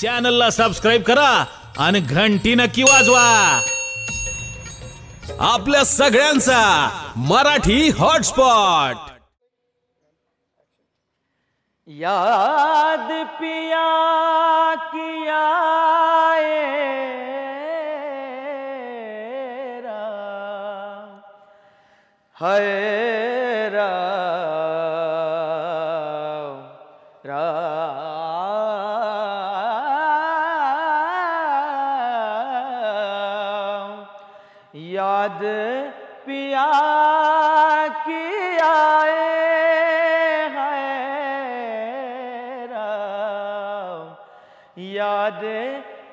चॅनलला सबस्क्राईब करा आणि घंटी नक्की वाजवा. आपल्या सगळ्यांचा मराठी हॉटस्पॉट याद पिया किया है याद पिया किया है राम याद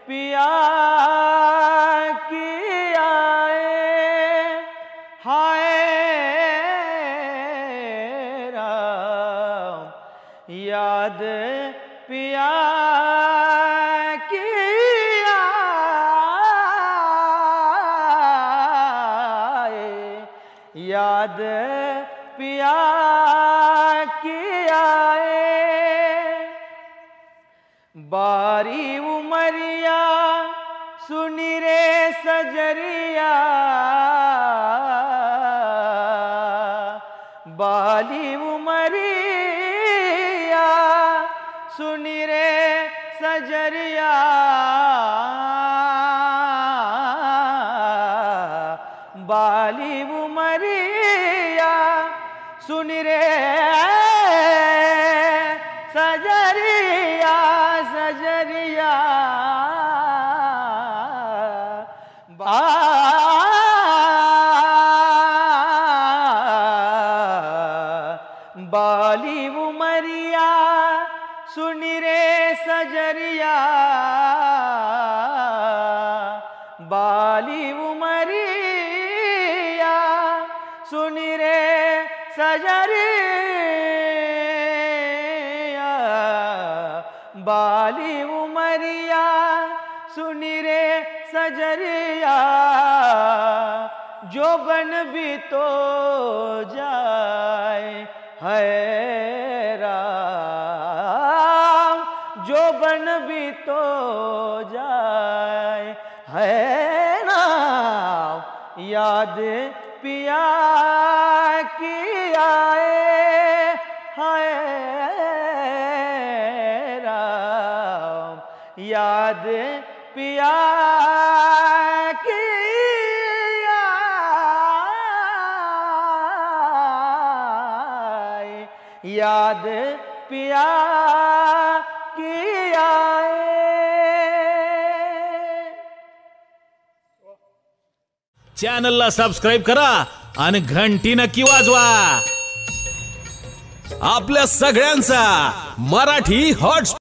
पिया याद पिया याद पिया किया बारी उमरिया सुनी रे सजरिया। बाली उमरिया सुनी रे सजरिया। बाली उमरिया सुन रे सजरिया सजरिया। बाली उमरिया सुन रे सजरिया। सुन रे सजरिया बाली उमरिया, सुन रे सजरिया। जो बन भी तो जाए, है राम। जो बन भी तो जाए, है याद पिया की आए है राम याद पिया की याद पिया की आए। चॅनलला सबस्क्राईब करा आणि घंटी नक्की वाजवा. आपल्या सगळ्यांचा मराठी हॉट